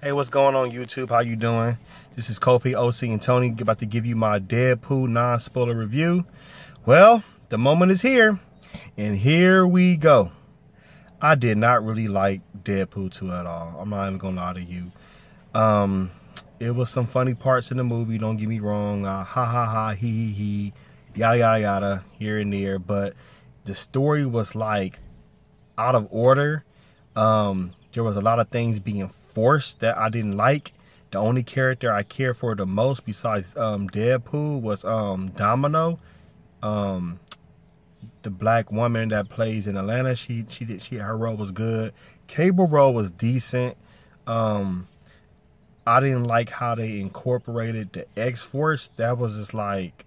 Hey, what's going on YouTube? How you doing? This is Kofi, OC, and Tony about to give you my Deadpool non-spoiler review. Well, the moment is here, and here we go. I did not really like Deadpool 2 at all. I'm not even gonna lie to you. Um, it was some funny parts in the movie, don't get me wrong. Uh, ha ha ha, he he he, yada yada yada, here and there. But the story was like out of order. Um, there was a lot of things being force that I didn't like. The only character I cared for the most besides um, Deadpool was um, Domino. Um, the black woman that plays in Atlanta, she she did she her role was good. Cable role was decent. Um, I didn't like how they incorporated the X Force. That was just like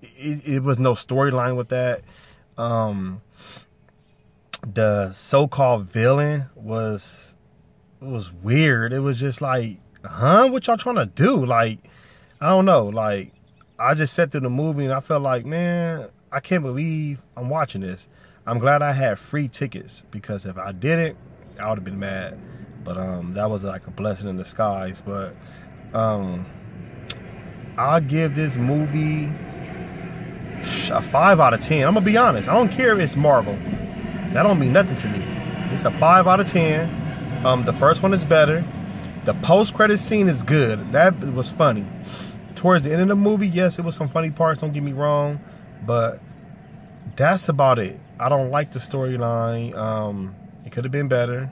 it, it was no storyline with that. Um, the so-called villain was was weird. It was just like, huh? What y'all trying to do? Like, I don't know. Like, I just sat through the movie and I felt like, man, I can't believe I'm watching this. I'm glad I had free tickets because if I didn't, I would have been mad. But um, that was like a blessing in disguise. But um, I'll give this movie a five out of ten. I'm gonna be honest. I don't care if it's Marvel. That don't mean nothing to me. It's a five out of ten. Um, the first one is better. The post-credit scene is good. That was funny. Towards the end of the movie, yes, it was some funny parts. Don't get me wrong, but that's about it. I don't like the storyline. Um, it could have been better,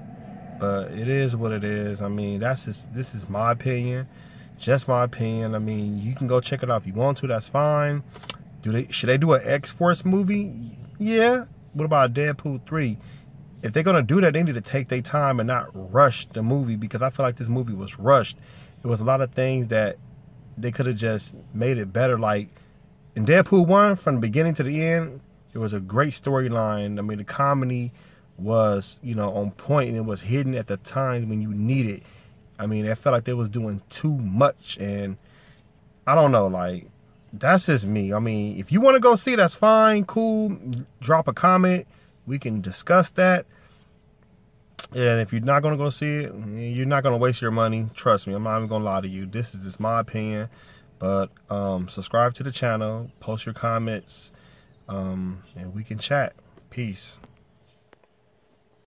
but it is what it is. I mean, that's just this is my opinion, just my opinion. I mean, you can go check it out if you want to. That's fine. Do they should they do an X Force movie? Yeah. What about Deadpool three? If they're gonna do that, they need to take their time and not rush the movie because I feel like this movie was rushed. It was a lot of things that they could have just made it better. Like in Deadpool one, from the beginning to the end, it was a great storyline. I mean, the comedy was you know on point and it was hidden at the times when you need it. I mean, I felt like they was doing too much, and I don't know, like that's just me. I mean, if you want to go see, that's fine, cool. Drop a comment we can discuss that. And if you're not going to go see it, you're not going to waste your money. Trust me, I'm not even going to lie to you. This is just my opinion. But um, subscribe to the channel, post your comments, um, and we can chat. Peace.